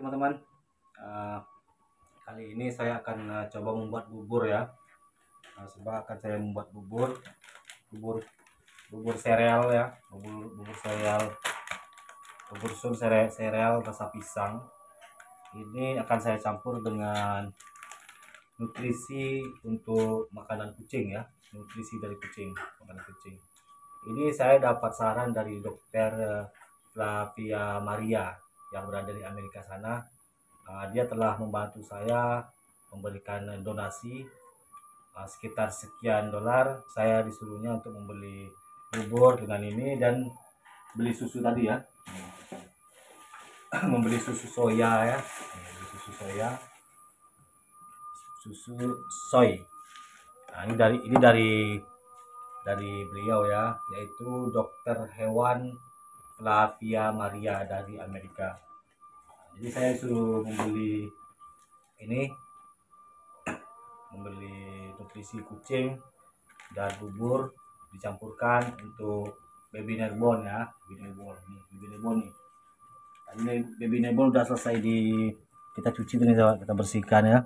teman-teman. Uh, kali ini saya akan uh, coba membuat bubur ya. Nah, sebab akan saya membuat bubur. Bubur bubur sereal ya. Bubur bubur sereal. Bubur sun sereal, sereal rasa pisang. Ini akan saya campur dengan nutrisi untuk makanan kucing ya. Nutrisi dari kucing makanan kucing. Ini saya dapat saran dari dokter uh, Flavia Maria yang berada di Amerika sana. Uh, dia telah membantu saya memberikan donasi uh, sekitar sekian dolar. Saya disuruhnya untuk membeli bubur dengan ini dan beli susu tadi ya. membeli susu soya ya. Membeli susu soya. Susu soy. Nah, ini dari ini dari dari beliau ya, yaitu dokter hewan Flavia Maria dari Amerika. Jadi saya suruh membeli ini membeli nutrisi kucing dan bubur dicampurkan untuk baby newborn ya baby newborn nih baby newborn nih. Nah, ini baby newborn udah selesai di kita cuci ini kita bersihkan ya.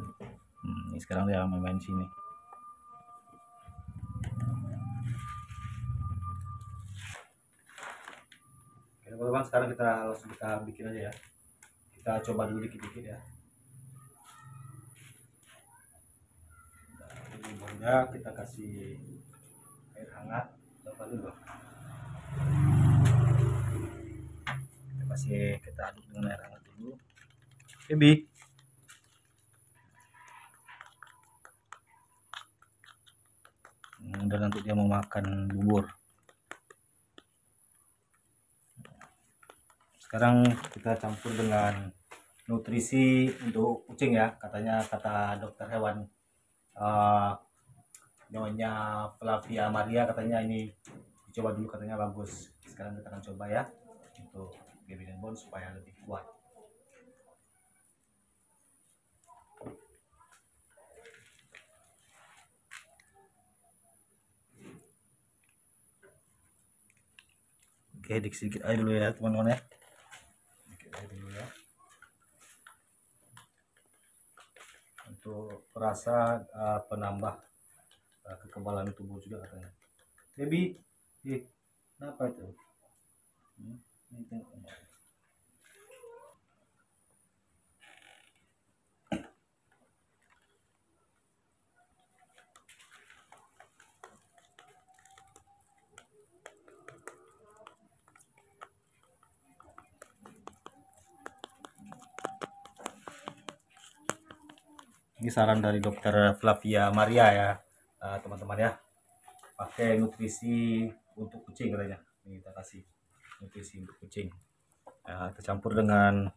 Hmm, ini sekarang dia main-main sini teman-teman sekarang kita langsung kita bikin aja ya. Kita coba dulu dikit-dikit ya. Nah, kita kasih air hangat. Coba dulu kita kasih kita aduk dengan air hangat dulu. Baby hmm, dan nanti dia mau makan bubur sekarang kita campur dengan nutrisi untuk kucing ya katanya kata dokter hewan. Uh, nyonya Flavia Maria katanya ini dicoba dulu katanya bagus. Sekarang kita akan coba ya untuk baby bone supaya lebih kuat. Oke, sedikit air dulu ya teman-teman ya. Perasa uh, penambah uh, kekebalan tubuh juga katanya. Baby, eh, kenapa itu? Hmm, ini tengok. Ini saran dari dokter Flavia Maria ya. Eh, teman-teman ya. Pakai nutrisi untuk kucing katanya. Ini kita kasih nutrisi untuk kucing. Ya, kita campur dengan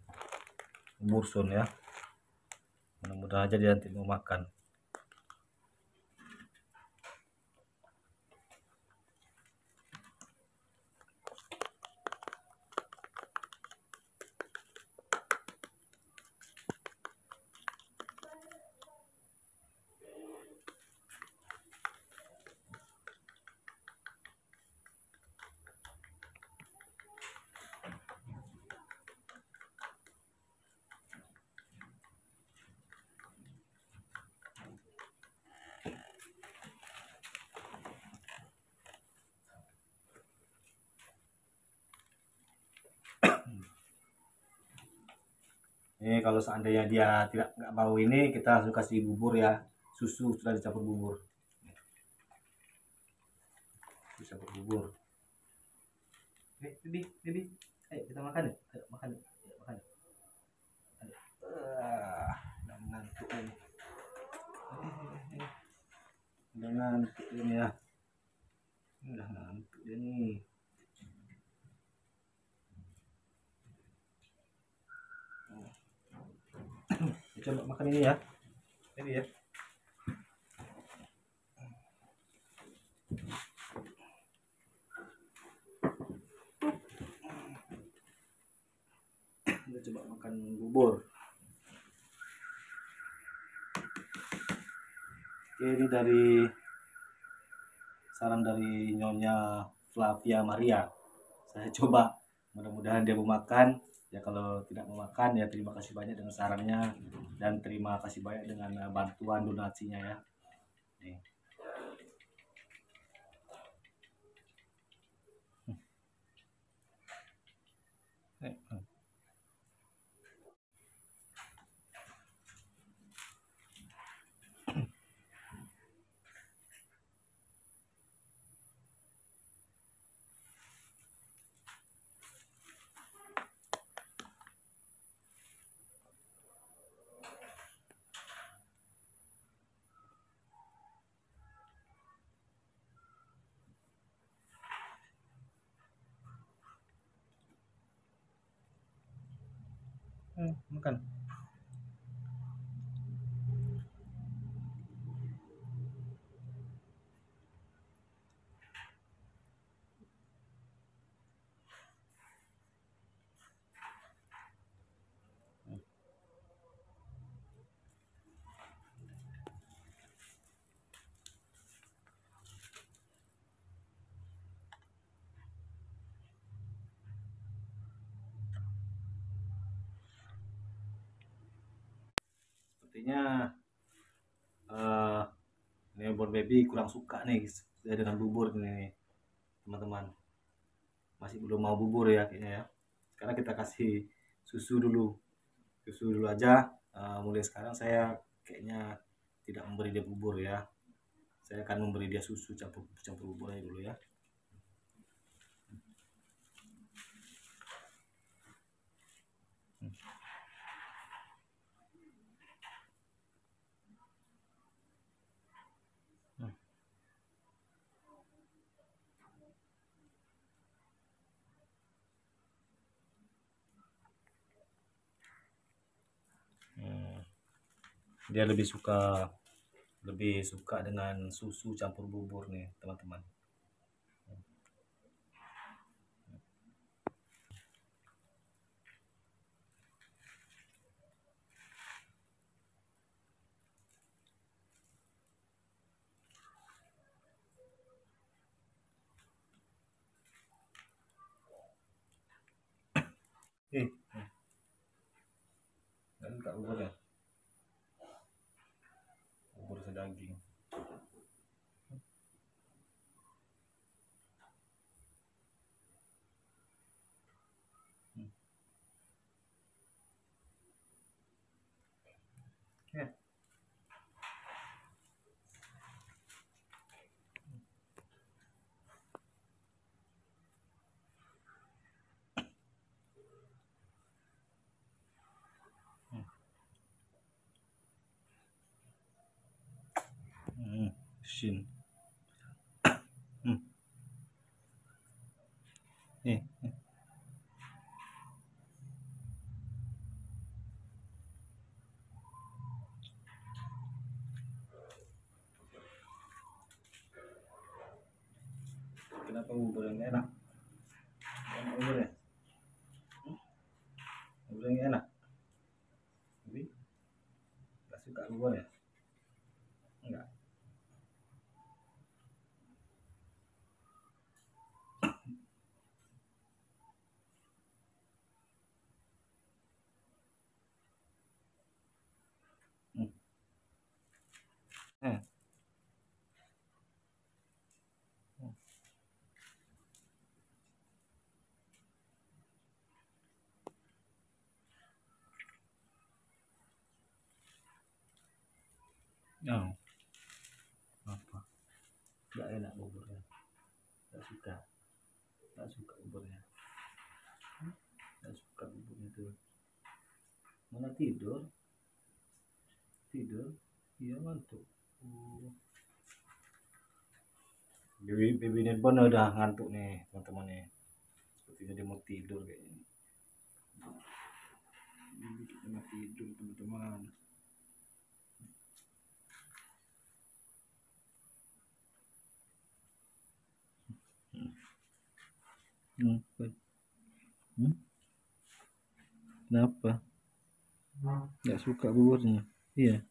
bursun ya. Mudah-mudahan aja dia nanti mau makan ini kalau seandainya dia tidak nggak mau ini kita langsung kasih bubur ya. Susu sudah dicampur bubur. Dicampur bubur. Eh bibi bibi. Ayo kita makan ya ayo makan ya ayo, makan ayo. Uh, udah ngantuk ini. Udah ngantuk ini ya. Udah ngantuk ini coba makan ini ya. Ini ya. Kita coba makan bubur. Oke, ini dari saran dari nyonya Flavia Maria. Saya coba mudah-mudahan dia mau makan ya kalau tidak mau makan ya terima kasih banyak dengan sarannya. Dan terima kasih banyak dengan uh, bantuan donasinya ya. Nih Eh, eh. Hmm, makan. Sepertinya uh, newborn baby kurang suka nih dengan bubur ini teman-teman. Masih belum mau bubur ya kayaknya ya. Sekarang kita kasih susu dulu. Susu dulu aja. Uh, mulai sekarang saya kayaknya tidak memberi dia bubur ya. Saya akan memberi dia susu campur campur bubur aja dulu ya. Dia lebih suka lebih suka dengan susu campur bubur nih teman-teman. Eh, dan buka bubur ya bubur sedaging hmm. ya Hmm, shin. Hmm. Eh, eh. Kenapa bubur yang enak? Enak bubur ya? Hmm? Bubur yang enak? Tapi gak suka bubur ya? Enggak. Hmm. Eh. Hmm. Oh. Apa? Gak enak buburnya. Gak suka. Gak suka buburnya. Hmm? Gak suka buburnya tuh. Mana tidur? Tidur? Iya ngantuk. Oh. Baby, baby newborn udah ngantuk nih teman-teman nih. Sepertinya dia mau tidur kayaknya. Baby kita mau tidur teman-teman. Hmm. Hmm? Kenapa? Gak suka buburnya. Iya.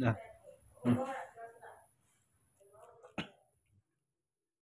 Dah. Hmm.